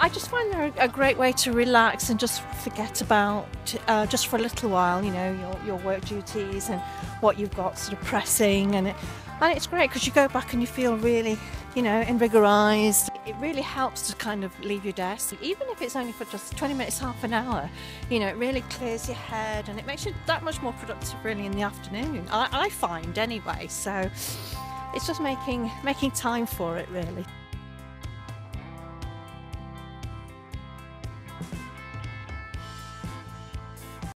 I just find they're a great way to relax and just forget about, uh, just for a little while, you know, your, your work duties and what you've got sort of pressing. And, it, and it's great because you go back and you feel really, you know, invigorized. It really helps to kind of leave your desk, even if it's only for just 20 minutes, half an hour. You know, it really clears your head and it makes you that much more productive really in the afternoon. I, I find anyway. So it's just making making time for it really.